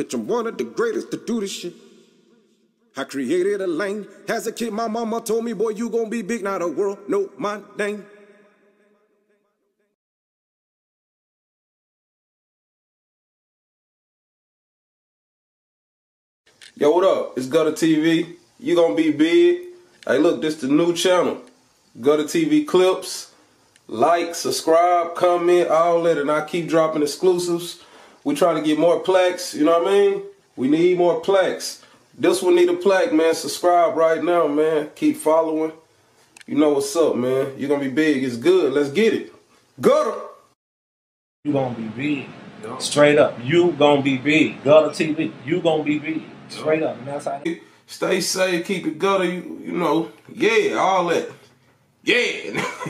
bitch, I'm one of the greatest to do this shit. I created a lane. As a kid, my mama told me, boy, you gon' be big, now the world know my name. Yo, what up? It's Gutta TV. You gonna be big. Hey, look, this the new channel. Gutta TV clips. Like, subscribe, comment, all that, and I keep dropping exclusives. We trying to get more plaques, you know what I mean? We need more plaques. This one need a plaque, man. Subscribe right now, man. Keep following. You know what's up, man. You're gonna be big. It's good. Let's get it. Gutter! You gonna be big. Straight up. You gonna be big. Gutta TV. You gonna be big. Straight up. And that's how Stay safe, keep it gutter, you, you know. Yeah, all that. Yeah.